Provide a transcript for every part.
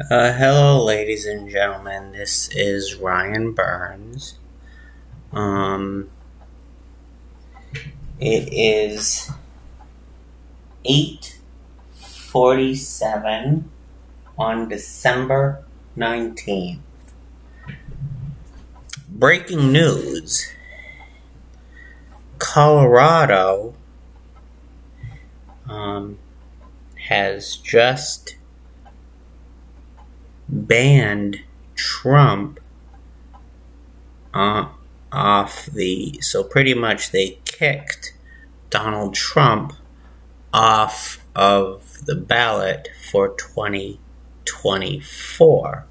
Uh, hello, ladies and gentlemen. This is Ryan Byrnes. Um, it is eight forty-seven on December nineteenth. Breaking news: Colorado um, has just banned Trump uh, off the. So pretty much they kicked Donald Trump off of the ballot for 2024.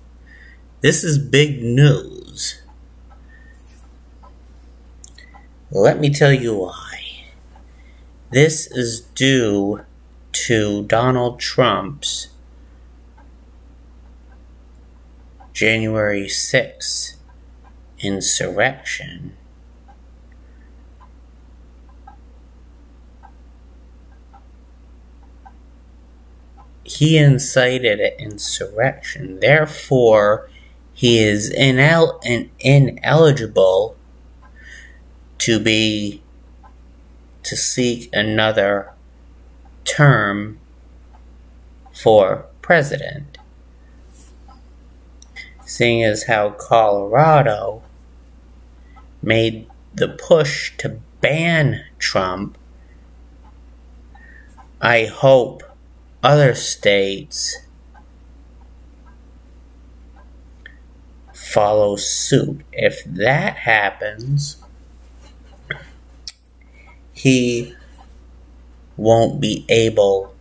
This is big news. Let me tell you why. This is due to Donald Trump's January 6th insurrection. He incited an insurrection, therefore, he is inel- in- ineligible to be to seek another term for president. Seeing as how Colorado made the push to ban Trump, I hope other states follow suit. If that happens, he won't be able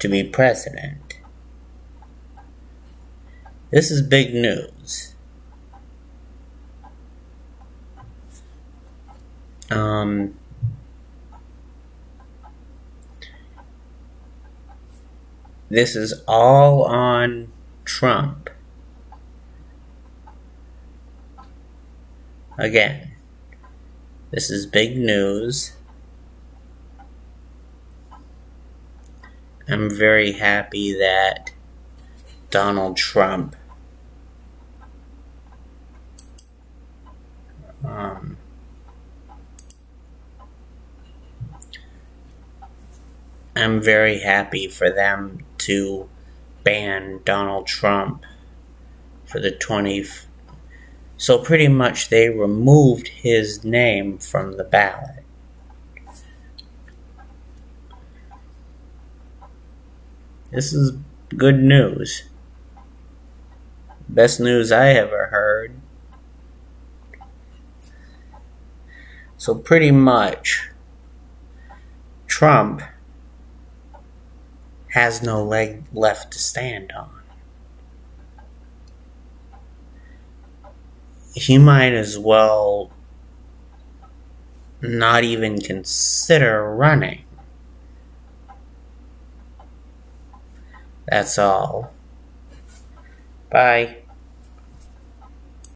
to be president. This is big news. Um, this is all on Trump. Again, this is big news. I'm very happy that Donald Trump um, I'm very happy for them to ban Donald Trump for the 20 so pretty much they removed his name from the ballot This is good news. Best news I ever heard. So, pretty much, Trump has no leg left to stand on. He might as well not even consider running. That's all. Bye.